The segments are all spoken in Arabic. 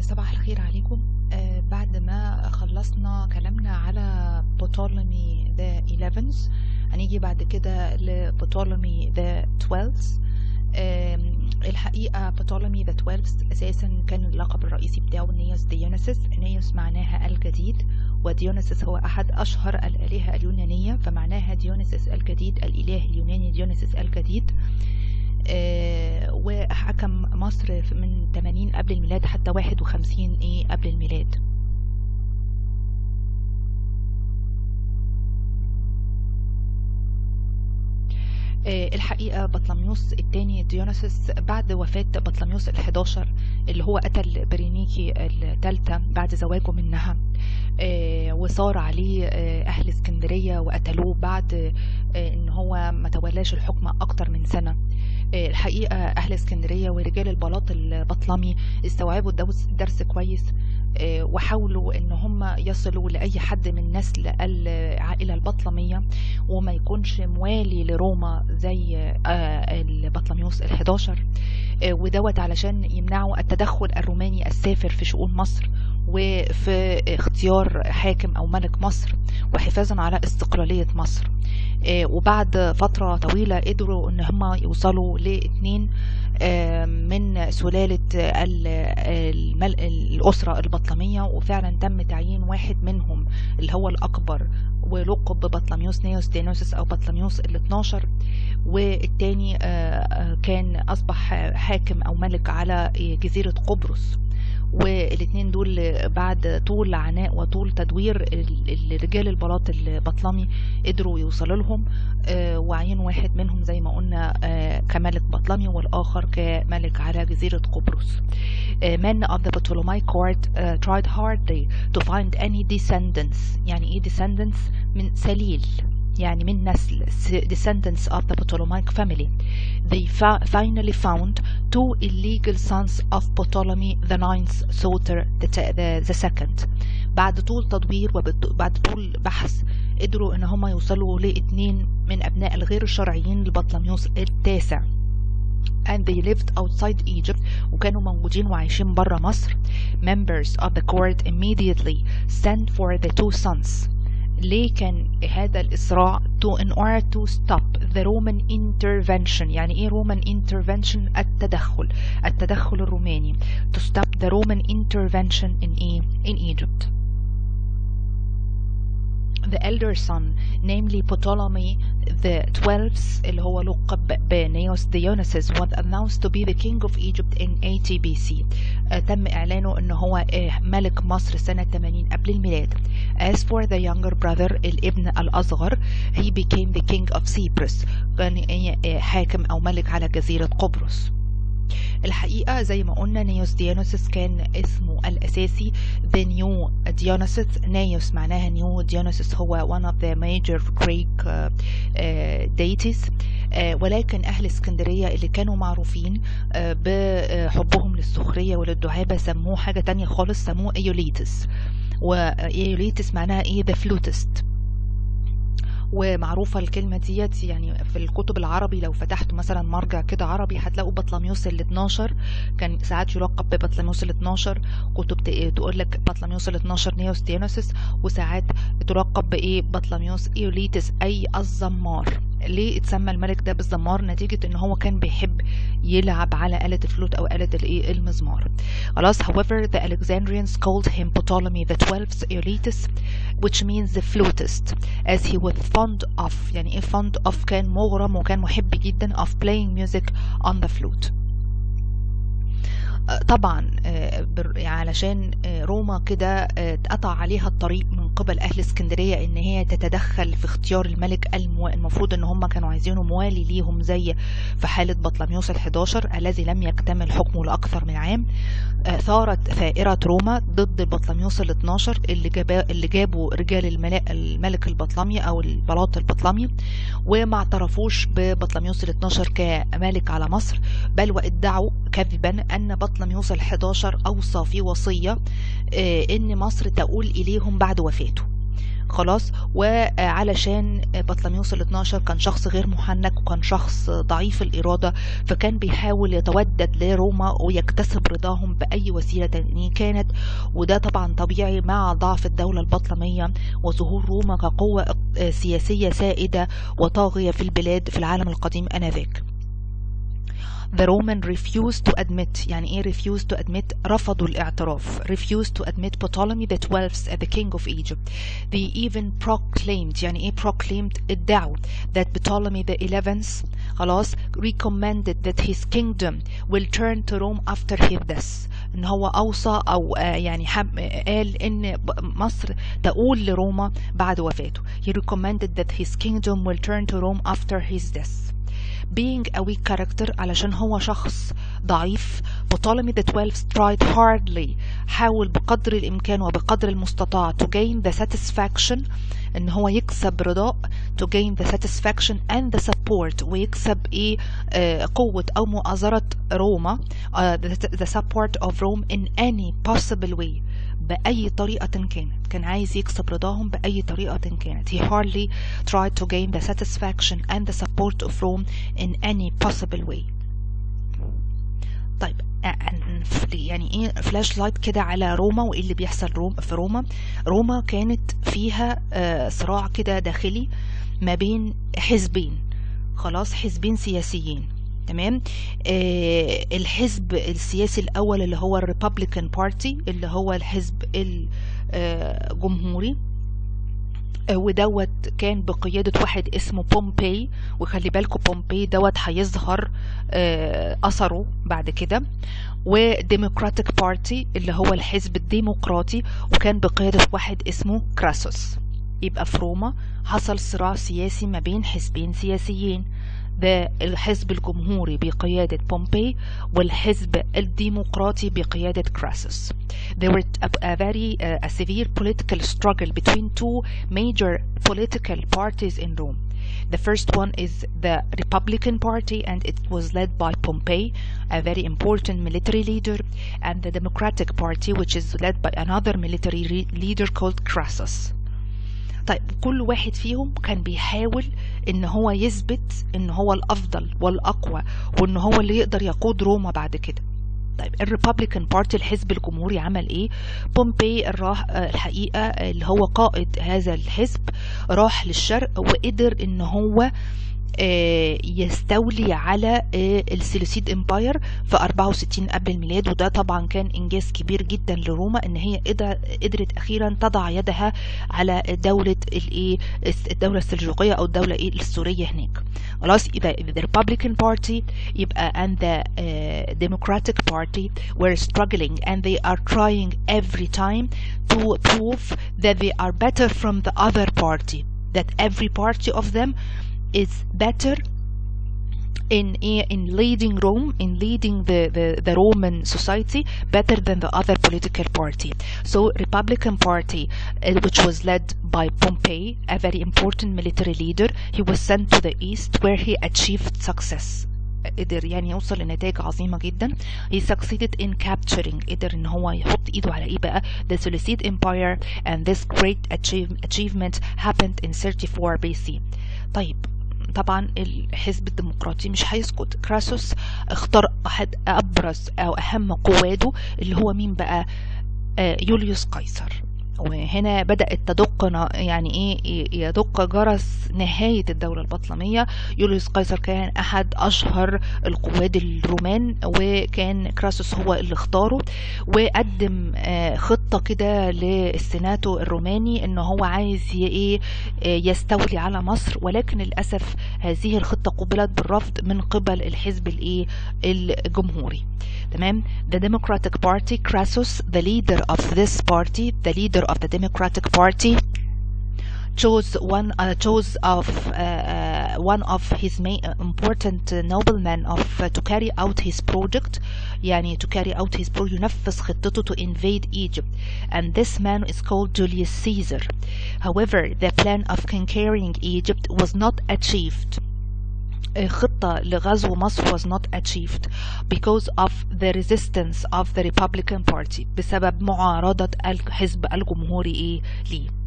صباح الخير عليكم. آه، بعد ما خلصنا كلامنا على Ptolemy the 11 هنيجي بعد كده ل Ptolemy the 12 آم، الحقيقة Ptolemy the 12 أساسا كان اللقب الرئيسي بتاعه نيوس ديونيسيس. نيوس معناها الجديد وديونيسيس هو أحد أشهر الآلهة اليونانية فمعناها ديونيسيس الجديد الإله اليوناني ديونيسيس الجديد. وحكم مصر من 80 قبل الميلاد حتى 51 إيه قبل الميلاد. الحقيقة بطلميوس الثاني ديونيسوس بعد وفاة بطلميوس ال11 اللي هو قتل برينيكي الثالثة بعد زواجه منها آه، وصار عليه آه، أهل اسكندرية وقتلوه بعد آه، إن هو ما تولاش الحكم أكتر من سنة. آه، الحقيقة أهل اسكندرية ورجال البلاط البطلمي استوعبوا الدرس كويس. آه، وحاولوا إن هم يصلوا لأي حد من نسل العائلة البطلمية وما يكونش موالي لروما زي آه، البطلميوس ال11 ودوت علشان يمنعوا التدخل الروماني السافر في شؤون مصر وفي اختيار حاكم أو ملك مصر وحفاظا على استقلالية مصر. آه، وبعد فترة طويلة قدروا إن هم يوصلوا لاتنين آه، من سلالة الأسرة البطلمية وفعلا تم تعيين واحد منهم اللي هو الأكبر ولقب ببطلميوس نيوس دينوسس أو بطلميوس ال 12 والتاني آه، آه، كان أصبح حاكم أو ملك على جزيرة قبرص. والاثنين دول بعد طول عناء وطول تدوير ال- الرجال البلاط البطلمي قدروا يوصلوا لهم آه، وعين واحد منهم زي ما قلنا آه، كملك بطلمي والآخر كملك على جزيرة قبرص. Uh, men of the Ptolemaic court uh, tried hardly to find any descendants. يعني إيه descendants من سليل. يعني من نسل descendants of the Ptolemaic family they finally found two illegal sons of Ptolemy the ninth Soter the, the, the second بعد طول تدوير وبعد طول بحث قدروا ان هم يوصلوا لاتنين من ابناء الغير الشرعيين لبطلميوس التاسع and they lived outside Egypt وكانوا موجودين وعايشين برا مصر members of the court immediately sent for the two sons ليه كان هذا الإسراع to in order to stop the Roman intervention يعني إيه Roman intervention التدخل التدخل الروماني to stop the Roman intervention in إيه in Egypt the elder son namely Ptolemy the 12th اللي هو لقب بنيوس ديونيسيس was announced to be the king of Egypt in 80 BC آه، تم إعلانه أنه هو آه، ملك مصر سنة 80 قبل الميلاد as for the younger brother الابن الأصغر he became the king of Cyprus كان آه، حاكم أو ملك على جزيرة قبرص الحقيقة زي ما قلنا نيوس ديونيسوس كان اسمه الأساسي. The new Dionysus. نيوس معناها new Dionysus. هو one of the major Greek uh, uh, deities. Uh, ولكن أهل اسكندرية اللي كانوا معروفين uh, بحبهم للسخرية وللدعابة سموه حاجة تانية خالص سموه إيوليتس وإيوليتس معناها إيه؟ The flutist. ومعروفة الكلمة ديت يعني في الكتب العربي لو فتحتوا مثلا مرجع كده عربي هتلاقوا بطلميوس ال 12 كان ساعات يلقب ببطلميوس ال 12 كتب ت- تقول لك بطلميوس ال 12 نيوس ديونيسوس وساعات تلقب بإيه بطلميوس إيوليتس أي الزمار. ليه اتسمى الملك ده بالزمار نتيجة ان هو كان بيحب يلعب على آلة الفلوت أو آلة الايه المزمار خلاص however the Alexandrians called him Ptolemy the 12th Auletes which means the flutist as he was fond of يعني إيه fond of كان مغرم وكان محب جدا of playing music on the flute آه، طبعا آه، يعني علشان آه، روما كده آه، اتقطع عليها الطريق من قبل أهل اسكندرية إن هي تتدخل في اختيار الملك. المفروض إن هم كانوا عايزينه موالي ليهم زي في حالة بطلميوس ال11 الذي لم يكتمل حكمه لأكثر من عام ثارت ثائرة روما ضد بطلميوس ال 12 اللي اللي جابوا رجال الملك, الملك البطلمي أو البلاط البطلمي وما اعترفوش ببطلميوس ال 12 كملك على مصر بل وادعوا كذبا أن بطلميوس ال 11 أوصى في وصية آه، إن مصر تؤول إليهم بعد وفاته. خلاص؟ وعلشان بطلميوس ال 12 كان شخص غير محنك وكان شخص ضعيف الإرادة فكان بيحاول يتودد لروما ويكتسب رضاهم بأي وسيلة كانت. وده طبعا طبيعي مع ضعف الدولة البطلمية وظهور روما كقوة سياسية سائدة وطاغية في البلاد في العالم القديم آنذاك. The Roman refused to admit يعني ايه refused to admit رفضوا الاعتراف refused to admit Ptolemy the 12th as the king of Egypt they even proclaimed يعني ايه proclaimed ادعوا that Ptolemy the 11th خلاص recommended that his kingdom will turn to Rome after his death ان هو اوصى او يعني قال ان مصر تقول لروما بعد وفاته he recommended that his kingdom will turn to Rome after his death being a weak character علشان هو شخص ضعيف Ptolemy the 12 tried hardly حاول بقدر الإمكان وبقدر المستطاع to gain the satisfaction إن هو يكسب رضاء to gain the satisfaction and the support ويكسب إيه آه قوة أو مؤازرة روما uh, the, the support of Rome in any possible way بأي طريقة كانت. كان عايز يكسب رضاهم بأي طريقة كانت. He hardly tried to gain the satisfaction and the support of Rome in any possible way. طيب يعني إيه flashlight كده على روما وإيه اللي بيحصل روم في روما؟ روما كانت فيها آه صراع كده داخلي ما بين حزبين. خلاص حزبين سياسيين. تمام؟ آه الحزب السياسي الأول اللي هو ال Republican Party اللي هو الحزب الجمهوري آه ودوت كان بقيادة واحد اسمه بومبي. وخلي بالكم بومبي دوت هيظهر آه أثره بعد كده. وديمقراطيك بارتي اللي هو الحزب الديمقراطي وكان بقيادة واحد اسمه كراسوس. يبقى في روما حصل صراع سياسي ما بين حزبين سياسيين. ده الحزب الجمهوري بقيادة بومبي والحزب الديمقراطي بقيادة كراسوس. There were a, a very uh, a severe political struggle between two major political parties in Rome. The first one is the Republican Party and it was led by Pompey, a very important military leader, and the Democratic Party which is led by another military leader called Crassus. طيب كل واحد فيهم كان بيحاول إن هو يثبت إن هو الأفضل والأقوى وإن هو اللي يقدر يقود روما بعد كده. طيب ال Republican Party الحزب الجمهوري عمل إيه؟ بومبي راح الحقيقة اللي هو قائد هذا الحزب راح للشرق وقدر إن هو يستولي على السيلوسيد امباير في 64 قبل الميلاد وده طبعا كان إنجاز كبير جدا لروما إن هي قدرت أخيرا تضع يدها على دولة الإيه الدولة السلجوقية أو الدولة إيه السورية هناك. خلاص يبقى the Republican Party يبقى and the uh, Democratic Party were struggling and they are trying every time to prove that they are better from the other party that every party of them is better in in leading Rome, in leading the, the, the Roman society better than the other political party. So Republican Party, uh, which was led by Pompey, a very important military leader, he was sent to the east where he achieved success. قدر يعني يوصل لنتائج عظيمة جدا he succeeded in capturing قدر ان هو يحط ايده على ايه بقى the Seleucid Empire and this great achieve, achievement happened in 34 BC طيب طبعا الحزب الديمقراطي مش هيسكت كراسوس اختار أحد أبرز أو أهم قواده اللي هو مين بقى؟ آه يوليوس قيصر. وهنا بدأت تدق يعني إيه يدق جرس نهاية الدولة البطلمية. يوليوس قيصر كان أحد أشهر القواد الرومان وكان كراسوس هو اللي اختاره وقدم خطة كده للسيناتو الروماني إن هو عايز إيه يستولي على مصر. ولكن للأسف هذه الخطة قبلت بالرفض من قبل الحزب الإيه الجمهوري. تمام the Democratic Party Crassus the leader of this party the leader of the Democratic Party chose one uh, chose of uh, uh, one of his main important noblemen of to carry out his project يعني to carry out his project ينفذ خطته to invade Egypt and this man is called Julius Caesar however the plan of conquering Egypt was not achieved خطة لغزو مصر was not achieved because of the resistance of the Republican Party بسبب معارضة الحزب الجمهوري إيه ليه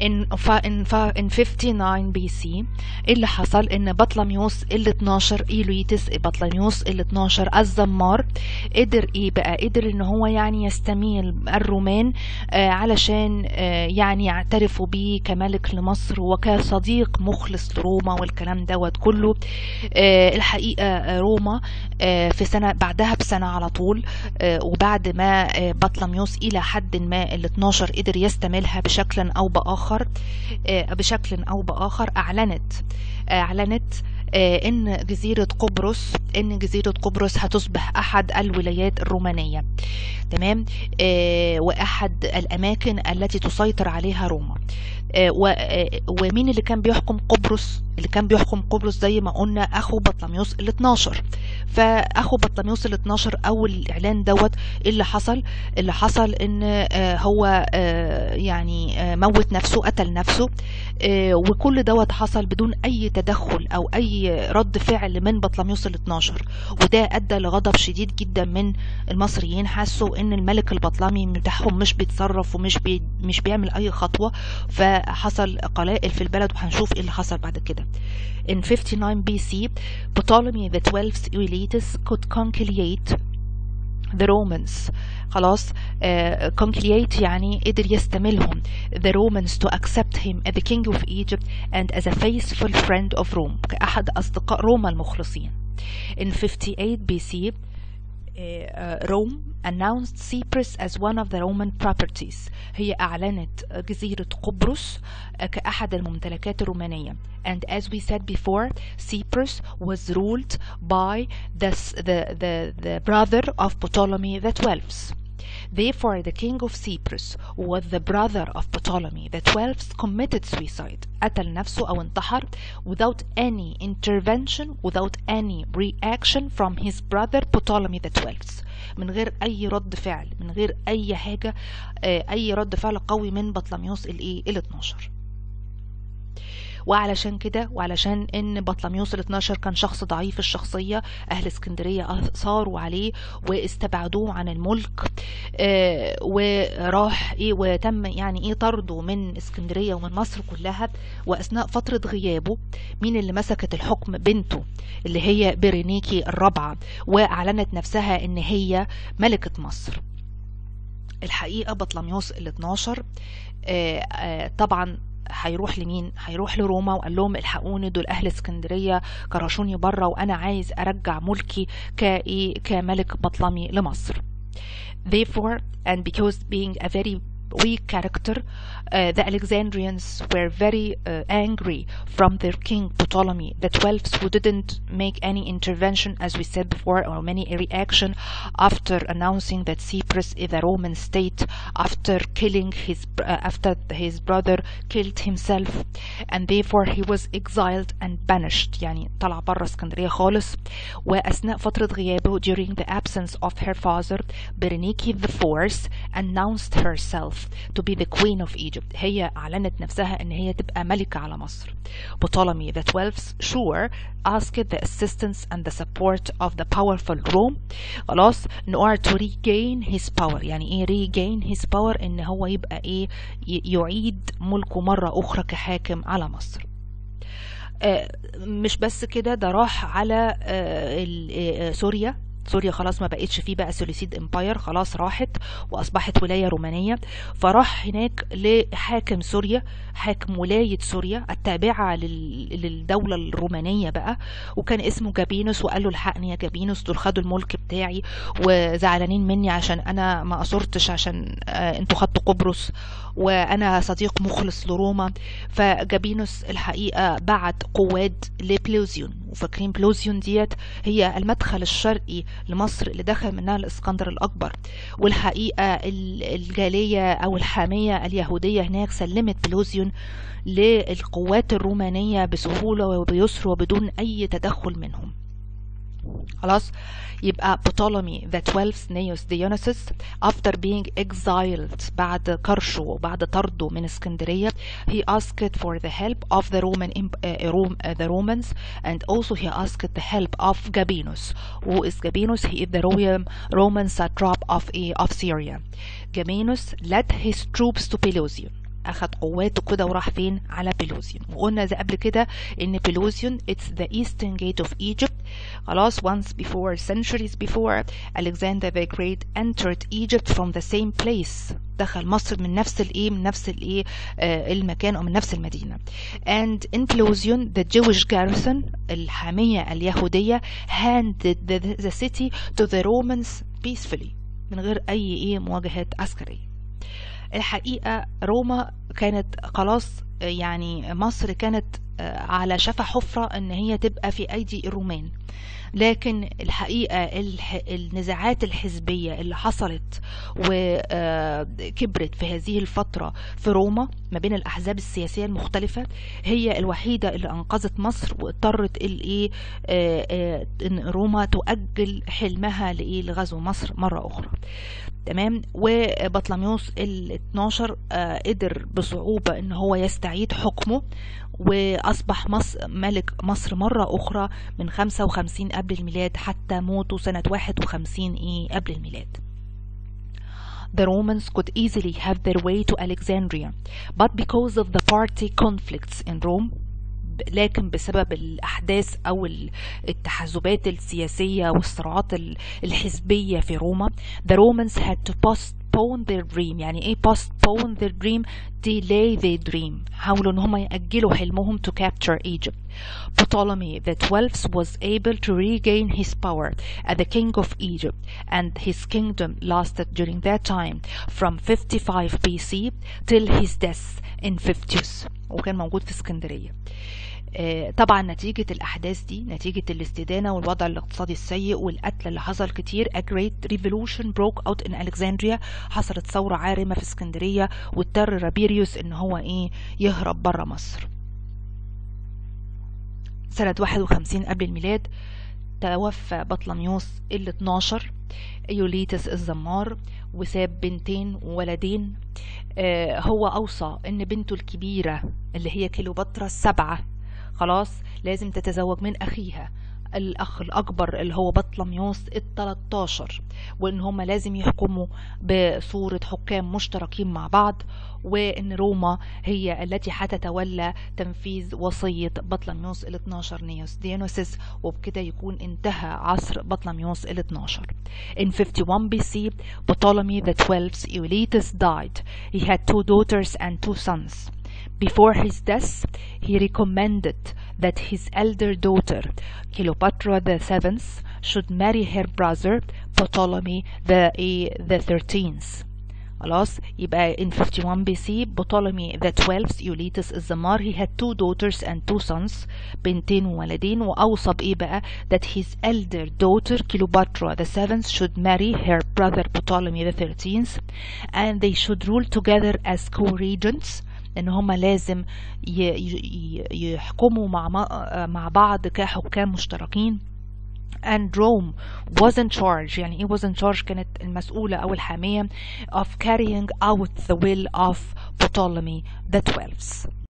in, in, in 59 BC اللي حصل إن بطلميوس ال 12 أوليتس بطلميوس ال 12 الزمار قدر إيه بقى؟ قدر إن هو يعني يستميل الرومان آه علشان آه يعني يعترفوا بيه كملك لمصر وكصديق مخلص لروما والكلام دوت كله. آه الحقيقة روما آه في سنة بعدها بسنة على طول آه وبعد ما آه بطلميوس إلى حد ما ال 12 قدر يستملها بشكل أو بآخر آخر بشكل أو بآخر أعلنت أعلنت إن جزيرة قبرص إن جزيرة قبرص هتصبح أحد الولايات الرومانية. تمام؟ وأحد الأماكن التي تسيطر عليها روما. ومين اللي كان بيحكم قبرص؟ اللي كان بيحكم قبرص زي ما قلنا أخو بطلميوس ال 12 فأخو بطلميوس ال 12 أول الاعلان دوت اللي حصل اللي حصل إن هو يعني موت نفسه قتل نفسه وكل دوت حصل بدون أي تدخل أو أي رد فعل من بطلميوس ال 12 وده أدى لغضب شديد جدا من المصريين حسوا إن الملك البطلمي بتاعهم مش بيتصرف ومش بي مش بيعمل أي خطوة. فحصل قلائل في البلد وهنشوف إيه اللي حصل بعد كده. In 59 BC Ptolemy the 12th Euletus could conciliate the Romans خلاص uh, conciliate يعني قدر يستملهم the Romans to accept him as the king of Egypt and as a faithful friend of Rome كأحد أصدقاء روما المخلصين in 58 BC روم announced Cyprus as one of the Roman properties هي أعلنت جزيرة قبرص كأحد الممتلكات الرومانية and as we said before Cyprus was ruled by the, the, the, the brother of Ptolemy the Twelfth Therefore, the king of Cyprus was the brother of Ptolemy the Twelfth committed suicide قتل نفسه أو انتحر without any intervention without any reaction from his brother Ptolemy the Twelfth من غير أي رد فعل من غير أي حاجة أي رد فعل قوي من بطلميوس الإيه ال 12 وعلشان كده وعلشان إن بطلميوس ال 12 كان شخص ضعيف الشخصية أهل اسكندرية صاروا عليه واستبعدوه عن الملك آه وراح إيه وتم يعني إيه طرده من اسكندرية ومن مصر كلها وأثناء فترة غيابه مين اللي مسكت الحكم؟ بنته اللي هي برينيكي الرابعة وأعلنت نفسها إن هي ملكة مصر. الحقيقة بطلميوس ال 12 آه آه طبعا هيروح لمين؟ هيروح لروما وقال لهم الحقوني دول أهل اسكندرية كرشوني بره وأنا عايز أرجع ملكي كملك بطلمي لمصر. Therefore and because being a very weak character uh, the Alexandrians were very uh, angry from their king Ptolemy the 12th who didn't make any intervention as we said before or many reaction after announcing that Cyprus is a Roman state after killing his uh, after his brother killed himself and therefore he was exiled and banished يعني طلع برا اسكندرية خالص وأثناء فترة غيابه during the absence of her father Berenike the Fourth announced herself to be the queen of Egypt هي أعلنت نفسها أن هي تبقى ملكة على مصر Ptolemy the twelfth sure asked the assistance and the support of the powerful Rome خلاص in order to regain his power يعني إيه regain his power ان هو يبقى إيه يعيد ملكه مرة أخرى كحاكم على مصر آه مش بس كده ده راح على آه سوريا سوريا خلاص ما بقتش فيه بقى Seleucid Empire خلاص راحت وأصبحت ولاية رومانية. فراح هناك لحاكم سوريا حاكم ولاية سوريا التابعة للدولة الرومانية بقى. وكان اسمه جابينوس وقال له الحقني يا جابينوس دول خدوا الملك بتاعي وزعلانين مني عشان أنا ما قصرتش عشان أنتوا خدتوا قبرص. وأنا صديق مخلص لروما فجابينوس الحقيقة بعت قواد لبلوزيون. وفاكرين بلوزيون ديت هي المدخل الشرقي لمصر اللي دخل منها الإسكندر الأكبر. والحقيقة الجالية أو الحامية اليهودية هناك سلمت بلوزيون للقوات الرومانية بسهولة وبيسر وبدون أي تدخل منهم. خلاص يبقى Ptolemy the 12th Neos Dionysus after being exiled بعد كرشه وبعد طرده من اسكندرية he asked for the help of the Roman uh, Rome, uh, the Romans and also he asked the help of Gabinus who is Gabinus he is the Roman, Roman satrap of, of Syria Gabinus led his troops to Pelusium أخذ قواته كده وراح فين؟ على بيلوزيون وقلنا زي قبل كده إن بيلوزيون it's the eastern gate of Egypt خلاص once before centuries before Alexander the Great entered Egypt from the same place دخل مصر من نفس الإيه؟ من نفس الإيه؟ آه، المكان أو من نفس المدينة. And in Pelusium the Jewish garrison الحامية اليهودية handed the, the, the city to the Romans peacefully من غير أي إيه؟ مواجهات عسكرية. الحقيقة روما كانت خلاص يعني مصر كانت على شفا حفرة إن هي تبقى في أيدي الرومان. لكن الحقيقة النزاعات الحزبية اللي حصلت وكبرت في هذه الفترة في روما ما بين الأحزاب السياسية المختلفة هي الوحيدة اللي أنقذت مصر واضطرت الإيه إن روما تؤجل حلمها لإيه لغزو مصر مرة أخرى. تمام؟ وبطلميوس ال 12 قدر بصعوبة إن هو يستعيد حكمه وأصبح مصر ملك مصر مرة أخرى من 55 قبل الميلاد حتى موته سنة 51 إيه قبل الميلاد. The Romans could easily have their way to Alexandria, but because of the party conflicts in Rome, لكن بسبب الأحداث أو التحزبات السياسية والصراعات الحزبية في روما the Romans had to postpone their dream يعني ايه postpone their dream delay their dream حاولوا ان هم يأجلوا حلمهم to capture Egypt Ptolemy the 12th was able to regain his power as the king of Egypt and his kingdom lasted during that time from 55 BC till his death in 50 وكان موجود في اسكندرية طبعا نتيجة الأحداث دي نتيجة الاستدانة والوضع الاقتصادي السيء والقتل اللي حصل كتير a great revolution broke out in Alexandria. حصلت ثورة عارمة في اسكندرية واضطر رابيريوس إن هو إيه يهرب بره مصر. سنة 51 قبل الميلاد توفى بطلميوس ال 12 أوليتس الزمار وساب بنتين وولدين. آه هو أوصى إن بنته الكبيرة اللي هي كيلوباترا السبعة خلاص لازم تتزوج من أخيها الأخ الأكبر اللي هو بطلميوس التلاتاشر وإن هما لازم يحكموا بصورة حكام مشتركين مع بعض وإن روما هي التي حتتولى تنفيذ وصية بطلميوس ال 12 نيوس ديونيسوس وبكده يكون انتهى عصر بطلميوس ال 12 In 51 BC Ptolemy the 12th Euletus died. He had two daughters and two sons. Before his death, he recommended that his elder daughter, Cleopatra the seventh, should marry her brother Ptolemy the, the 13th. خلاص يبقى in 51 BC Ptolemy the 12th Euletus الزمار he had two daughters and two sons بنتين وولدين وأوصى بإيه بقى that his elder daughter Cleopatra the seventh should marry her brother Ptolemy the 13th and they should rule together as co-regents ان هما لازم يحكموا مع مع بعض كحكام مشتركين and Rome was in charge يعني إيه was in charge كانت المسؤولة أو الحامية of carrying out the will of Ptolemy the 12th